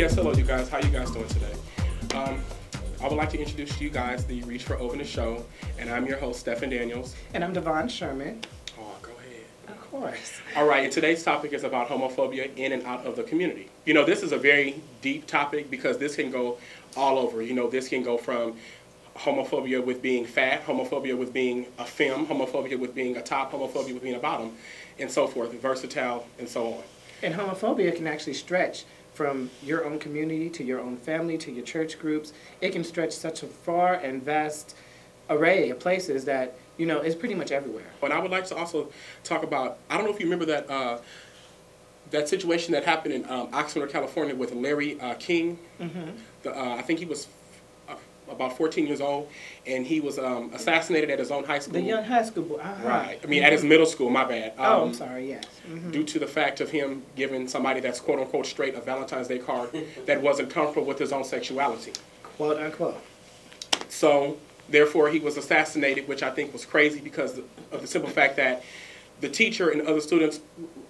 Yes, hello, you guys. How you guys doing today? Um, I would like to introduce to you guys the Reach for Open show, and I'm your host, Stephan Daniels. And I'm Devaughn Sherman. Oh, go ahead. Of course. All right, and today's topic is about homophobia in and out of the community. You know, this is a very deep topic because this can go all over. You know, this can go from homophobia with being fat, homophobia with being a femme, homophobia with being a top, homophobia with being a bottom, and so forth, versatile, and so on. And homophobia can actually stretch from your own community to your own family to your church groups. It can stretch such a far and vast array of places that, you know, it's pretty much everywhere. And I would like to also talk about, I don't know if you remember that, uh, that situation that happened in um, Oxnard, California with Larry uh, King. Mm-hmm. The, uh, I think he was about 14 years old, and he was um, assassinated at his own high school. The young high school boy. Uh-huh. Right. I mean, at his middle school. My bad. Um, oh, I'm um, sorry. Yes. Mm-hmm. Due to the fact of him giving somebody that's quote unquote straight a Valentine's Day card that wasn't comfortable with his own sexuality. Quote unquote. So therefore, he was assassinated, which I think was crazy because of the simple fact that the teacher and other students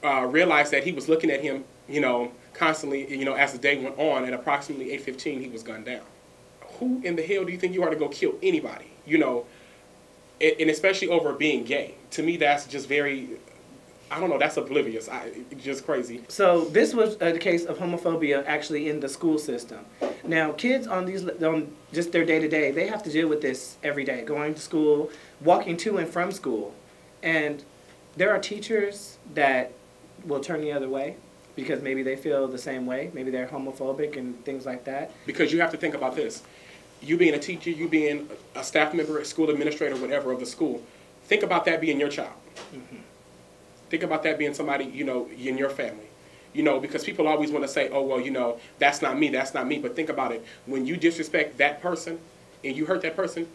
uh, realized that he was looking at him, you know, constantly, you know, as the day went on. At approximately 8:15, he was gunned down who in the hell do you think you are to go kill anybody? You know, and, and especially over being gay. To me, that's just very I don't know. That's oblivious. I, just crazy. So this was a case of homophobia actually in the school system. Now, kids on these on just their day to day, they have to deal with this every day. Going to school, walking to and from school, and there are teachers that will turn the other way because maybe they feel the same way. Maybe they're homophobic and things like that. Because you have to think about this you being a teacher, you being a staff member, a school administrator, whatever of the school, think about that being your child. Mm-hmm. Think about that being somebody, you know, in your family. You know, because people always want to say, oh, well, you know, that's not me, that's not me. But think about it. When you disrespect that person and you hurt that person,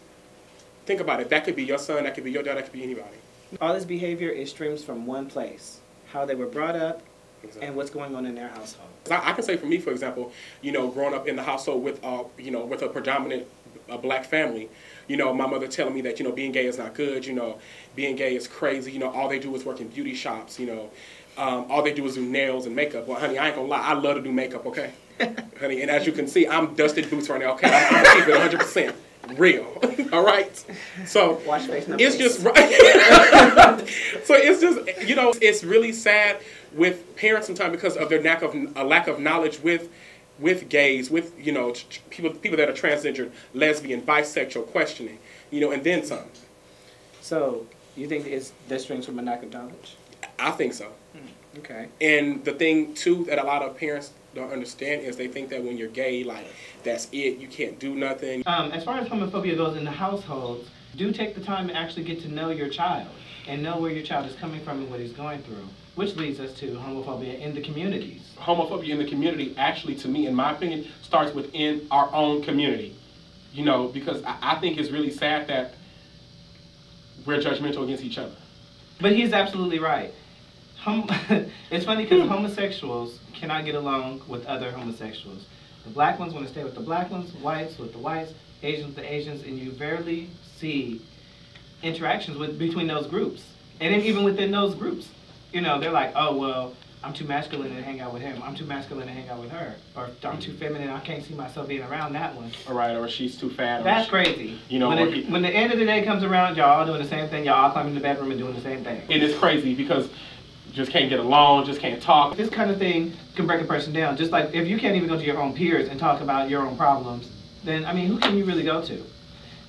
think about it. That could be your son, that could be your dad, that could be anybody. All this behavior is streams from one place how they were brought up, exactly. and what's going on in their household. I, I, can say for me, for example, you know, growing up in the household with, uh, you know, with a predominant uh, black family, you know, my mother telling me that, you know, being gay is not good, you know, being gay is crazy, you know, all they do is work in beauty shops, you know, um, all they do is do nails and makeup. Well, honey, I ain't gonna lie, I love to do makeup, okay? honey, and as you can see, I'm dusted boots right now, okay? I'm, I'm keep it 100% real. All right. So it's just right. so it's just you know it's really sad with parents sometimes because of their lack of a lack of knowledge with with gays, with you know people people that are transgender, lesbian, bisexual, questioning, you know, and then some. So you think it's this strings from a lack of knowledge? I think so. Hmm, okay. And the thing too that a lot of parents don't understand is they think that when you're gay, like that's it, you can't do nothing. Um, as far as homophobia goes in the households, do take the time to actually get to know your child and know where your child is coming from and what he's going through. Which leads us to homophobia in the communities. Homophobia in the community, actually, to me, in my opinion, starts within our own community. You know, because I, I think it's really sad that we're judgmental against each other. But he's absolutely right. Hom- it's funny because homosexuals cannot get along with other homosexuals. The black ones want to stay with the black ones, whites with the whites, Asians with the Asians, and you rarely see interactions with between those groups. And then even within those groups, you know, they're like, oh, well, I'm too masculine to hang out with him. I'm too masculine to hang out with her. Or I'm too feminine. I can't see myself being around that one. All right, or she's too fat. That's crazy. You know, when, it, he, when the end of the day comes around, y'all all doing the same thing. Y'all all climbing in the bedroom and doing the same thing. It is crazy because just can't get along, just can't talk. This kind of thing can break a person down. Just like if you can't even go to your own peers and talk about your own problems, then I mean, who can you really go to?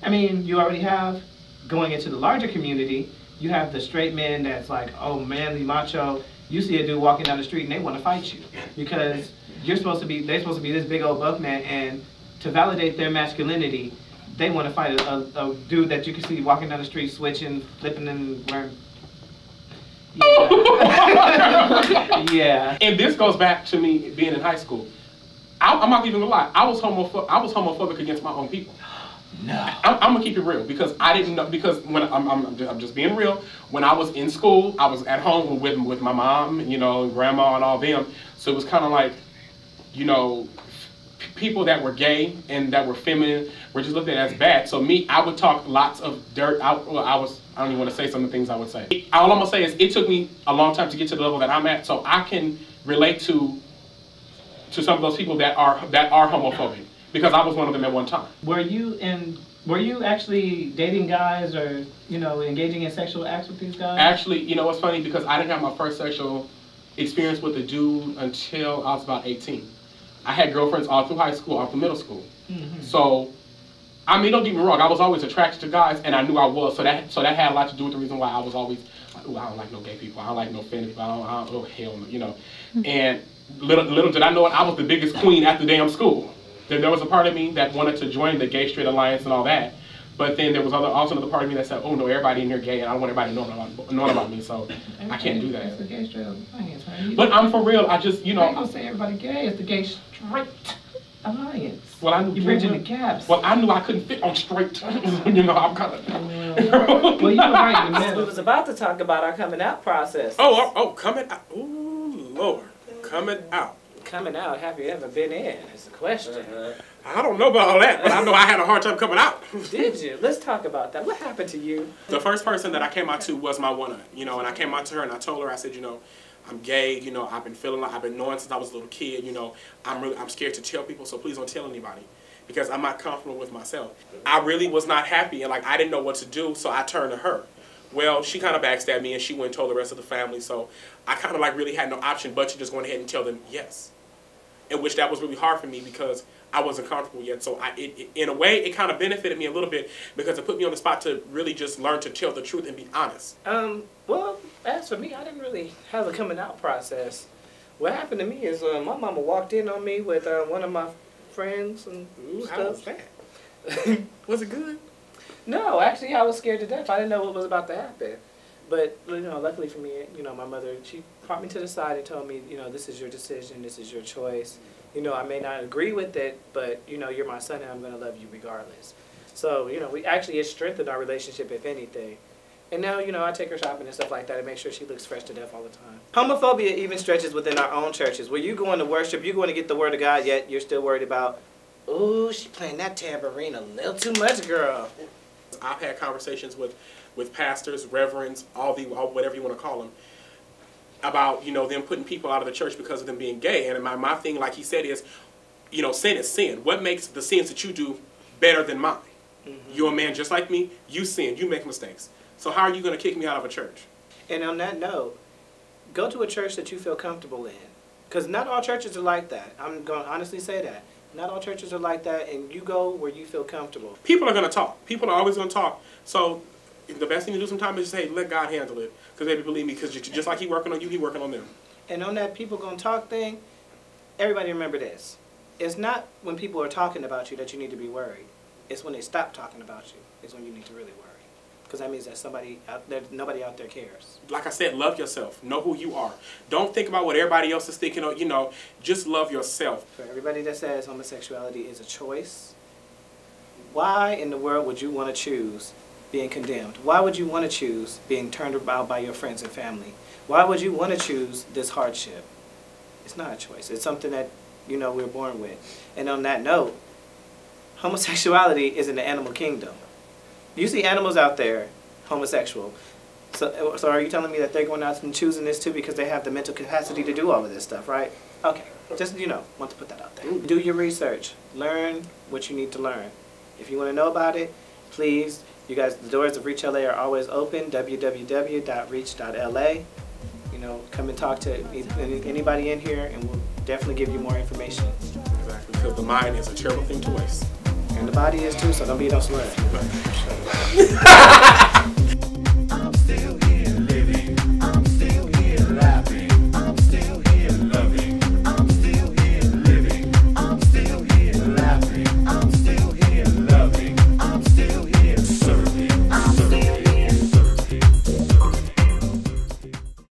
I mean, you already have going into the larger community, you have the straight men that's like, oh, manly, macho. You see a dude walking down the street and they want to fight you because you're supposed to be, they're supposed to be this big old buff man, and to validate their masculinity, they want to fight a, a, a dude that you can see walking down the street, switching, flipping, and wearing yeah. yeah. And this goes back to me being in high school. I, am not even gonna lie. I was homophobic. I was homophobic against my own people. No. I'm, I'm, gonna keep it real because I didn't know because when I'm, I'm, I'm, just being real. When I was in school, I was at home with with my mom, you know, and grandma and all them. So it was kind of like, you know, people that were gay and that were feminine were just looked at as bad. So me, I would talk lots of dirt. I, well, I was I don't even want to say some of the things I would say. All I'm gonna say is it took me a long time to get to the level that I'm at, so I can relate to to some of those people that are that are homophobic because I was one of them at one time. Were you in? Were you actually dating guys or you know engaging in sexual acts with these guys? Actually, you know what's funny because I didn't have my first sexual experience with a dude until I was about 18. I had girlfriends all through high school, all through middle school. Mhm. So, I mean, don't get me wrong. I was always attracted to guys, and I knew I was. So that so that had a lot to do with the reason why I was always, like, Ooh, I don't like no gay people. I don't like no feminine people. I don't, I don't oh hell no, you know. And little little did I know it, I was the biggest queen at the damn school. There, there was a part of me that wanted to join the Gay Straight Alliance and all that. But then there was other, also another part of me that said, oh no, everybody in here gay, and I don't want everybody knowing about, knowing about me, so I can't do It's the that. gay straight alliance, right? But I'm for real. I just, you you know, I ain't know, gonna say everybody gay. It's the gay straight alliance. well, I knew You're bridging the gaps. Well, I knew I couldn't fit on straight. you know, I'm kind of. well, you were right in We was about to talk about our coming out process. Oh, oh, oh, coming out. Ooh, Lord. Coming out. Coming out, have you ever been in? Is the question. Uh-huh. I don't know about all that, but I know I had a hard time coming out. Did you? Let's talk about that. What happened to you? The first person that I came out to was my one you know, and I came out to her and I told her, I said, you know, I'm gay, you know, I've been feeling like I've been knowing since I was a little kid, you know, I'm really, I'm scared to tell people, so please don't tell anybody because I'm not comfortable with myself. I really was not happy and like I didn't know what to do, so I turned to her. Well, she kind of backstabbed me and she went and told the rest of the family, so I kind of like really had no option but to just go ahead and tell them yes. In which that was really hard for me because I wasn't comfortable yet. So I, it, it- in a way, it kind of benefited me a little bit because it put me on the spot to really just learn to tell the truth and be honest. Um, well, as for me, I didn't really have a coming out process. What happened to me is uh, my mama walked in on me with uh, one of my friends and Ooh, how was that? Was it good? no, actually, I was scared to death. I didn't know what was about to happen. But you know, luckily for me, you know, my mother she brought me to the side and told me, you know, this is your decision, this is your choice. You know, I may not agree with it, but you know, you're my son and I'm gonna love you regardless. So you know, we actually it strengthened our relationship, if anything. And now, you know, I take her shopping and stuff like that and make sure she looks fresh to death all the time. Homophobia even stretches within our own churches. Where you going to worship, you going to get the word of God, yet you're still worried about, ooh, she playing that tambourine a little too much, girl. I've had conversations with, with pastors, reverends, all the all, whatever you want to call them, about you know them putting people out of the church because of them being gay. And my my thing, like he said, is, you know, sin is sin. What makes the sins that you do better than mine? Mm-hmm. You're a man just like me. You sin. You make mistakes. So how are you going to kick me out of a church? And on that note, go to a church that you feel comfortable in. Because not all churches are like that. I'm going to honestly say that. Not all churches are like that, and you go where you feel comfortable. People are going to talk. People are always going to talk. So the best thing to do sometimes is just say, let God handle it. Because they believe me. Because just like he working on you, he working on them. And on that people gonna talk thing, everybody remember this. It's not when people are talking about you that you need to be worried. It's when they stop talking about you. Is when you need to really worry. Because that means that somebody out there, nobody out there cares. like I said, love yourself. Know who you are. Don't think about what everybody else is thinking. Or, you know, just love yourself. For everybody that says homosexuality is a choice, why in the world would you want to choose being condemned? Why would you want to choose being turned about by your friends and family? Why would you want to choose this hardship? It's not a choice. It's something that, you know, we're born with. And on that note, homosexuality is in the animal kingdom. You see animals out there, homosexual. So, uh, so are you telling me that they're going out and choosing this too because they have the mental capacity to do all of this stuff, right? Okay, just you know, want to put that out there. Do your research. Learn what you need to learn. If you want to know about it, please, you guys, the doors of Reach LA are always open. www.reach.la. You know, come and talk to anybody in here, and we'll definitely give you more information. Exactly. Because the mind is a terrible thing to waste. And the body is too, so don't be no. But-